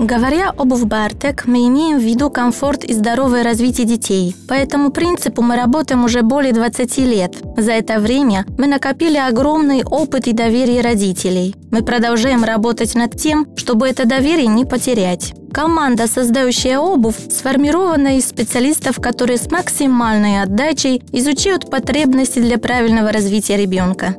Говоря об Бартек, мы имеем в виду комфорт и здоровое развитие детей. По этому принципу мы работаем уже более 20 лет. За это время мы накопили огромный опыт и доверие родителей. Мы продолжаем работать над тем, чтобы это доверие не потерять. Команда, создающая обувь, сформирована из специалистов, которые с максимальной отдачей изучают потребности для правильного развития ребенка.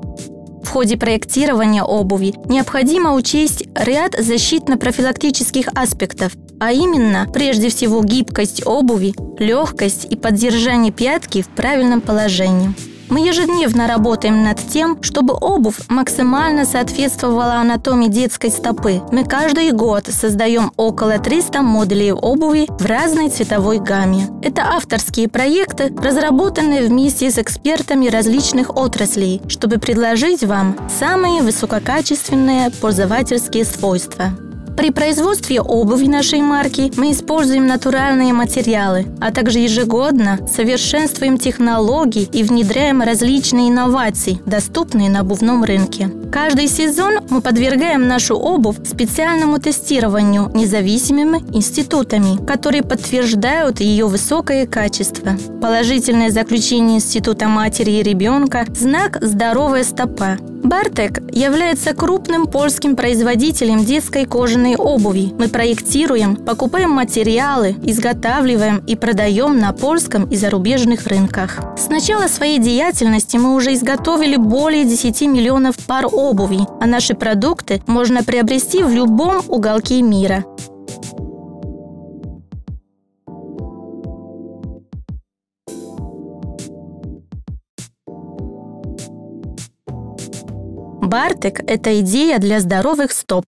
Ходе проектирования обуви необходимо учесть ряд защитно-профилактических аспектов, а именно, прежде всего, гибкость обуви, легкость и поддержание пятки в правильном положении. Мы ежедневно работаем над тем, чтобы обувь максимально соответствовала анатомии детской стопы. Мы каждый год создаем около 300 моделей обуви в разной цветовой гамме. Это авторские проекты, разработанные вместе с экспертами различных отраслей, чтобы предложить вам самые высококачественные пользовательские свойства. При производстве обуви нашей марки мы используем натуральные материалы, а также ежегодно совершенствуем технологии и внедряем различные инновации, доступные на обувном рынке. Каждый сезон мы подвергаем нашу обувь специальному тестированию независимыми институтами, которые подтверждают ее высокое качество. Положительное заключение Института матери и ребенка – знак «Здоровая стопа». Бартек является крупным польским производителем детской кожаной обуви. Мы проектируем, покупаем материалы, изготавливаем и продаем на польском и зарубежных рынках. С начала своей деятельности мы уже изготовили более 10 миллионов пар обуви, а наши продукты можно приобрести в любом уголке мира. Бартек – это идея для здоровых стоп.